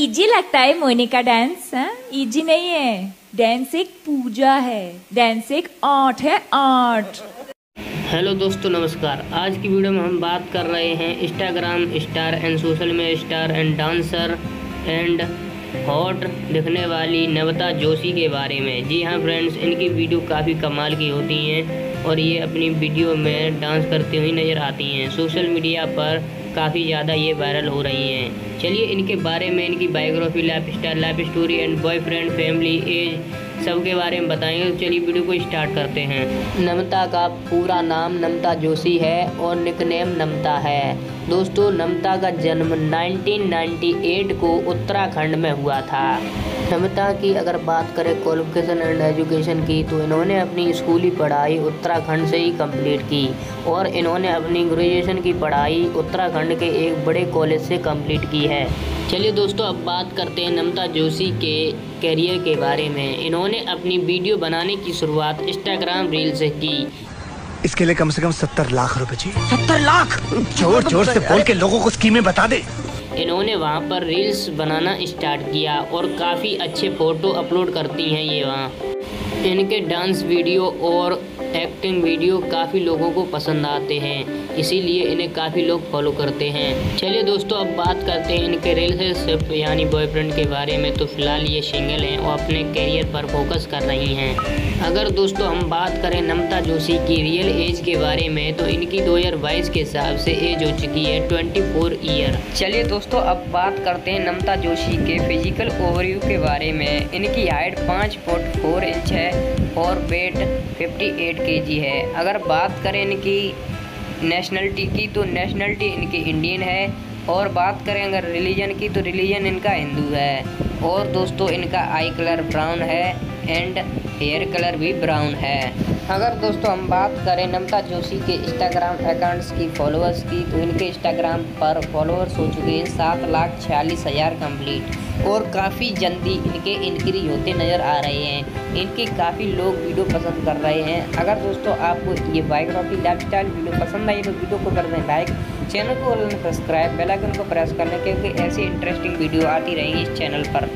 Easy लगता है मोनी का डांस इजी नहीं है। डांस एक पूजा है। डांस एक आर्ट है, आर्ट। हेलो दोस्तों, नमस्कार। आज की वीडियो में हम बात कर रहे हैं Instagram star and social media star and dancer and hot दिखने वाली नवता जोशी के बारे में। जी हाँ फ्रेंड्स इनकी वीडियो काफ़ी कमाल की होती हैं और ये अपनी वीडियो में डांस करती हुई नज़र आती हैं। सोशल मीडिया पर काफ़ी ज़्यादा ये वायरल हो रही हैं। चलिए इनके बारे में, इनकी biography lifestyle life story and boyfriend family age सब के बारे में बताएँगे तो चलिए वीडियो को स्टार्ट करते हैं। नमता का पूरा नाम नमता जोशी है और निकनेम नमता है। दोस्तों, नमता का जन्म 1998 को उत्तराखंड में हुआ था। नमता की अगर बात करें क्वालिफिकेशन एंड एजुकेशन की तो इन्होंने अपनी स्कूली पढ़ाई उत्तराखंड से ही कंप्लीट की और इन्होंने अपनी ग्रेजुएशन की पढ़ाई उत्तराखंड के एक बड़े कॉलेज से कंप्लीट की है। चलिए दोस्तों, अब बात करते हैं नमता जोशी के करियर के बारे में। इन्होंने अपनी वीडियो बनाने की शुरुआत इंस्टाग्राम रील से की। इसके लिए कम से कम सत्तर लाख रुपए चाहिए। सत्तर लाख? ज़ोर ज़ोर से बोल के लोगों को स्कीमें बता दे। इन्होंने वहाँ पर रील्स बनाना स्टार्ट किया और काफ़ी अच्छे फ़ोटो अपलोड करती हैं ये वहाँ। इनके डांस वीडियो और एक्टिंग वीडियो काफ़ी लोगों को पसंद आते हैं, इसीलिए इन्हें काफ़ी लोग फॉलो करते हैं। चलिए दोस्तों, अब बात करते हैं इनके रिलेशनशिप यानी बॉयफ्रेंड के बारे में। तो फ़िलहाल ये सिंगल हैं और अपने करियर पर फोकस कर रही हैं। अगर दोस्तों हम बात करें नमता जोशी की रियल एज के बारे में तो इनकी दो हज़ार बाईस के हिसाब से एज हो चुकी है ट्वेंटी ईयर चलिए दोस्तों, अब बात करते हैं नमता जोशी के फ़िज़िकल ओवरव्यू के बारे में। इनकी हाइट पाँच फुट फोर इंच है और वेट 58 केजी है। अगर बात करें इनकी नेशनलिटी की तो नेशनलिटी इनकी इंडियन है। और बात करें अगर रिलीजन की तो रिलीजन इनका हिंदू है। और दोस्तों, इनका आई कलर ब्राउन है एंड हेयर कलर भी ब्राउन है। अगर दोस्तों, हम बात करें नमता जोशी के इंस्टाग्राम अकाउंट्स की फॉलोअर्स की तो इनके इंस्टाग्राम पर फॉलोअर्स हो चुके हैं सात लाख छियालीस हज़ार कंप्लीट और काफ़ी जल्दी इनके इंक्रीज होते नज़र आ रहे हैं। इनके काफ़ी लोग वीडियो पसंद कर रहे हैं। अगर दोस्तों, आपको ये बायोग्राफी लाइफ स्टाइल वीडियो पसंद आई तो वीडियो को कर दें लाइक चैनल को सब्सक्राइब, बेल आइकन को प्रेस कर लें, क्योंकि ऐसी इंटरेस्टिंग वीडियो आती रहेंगी इस चैनल पर।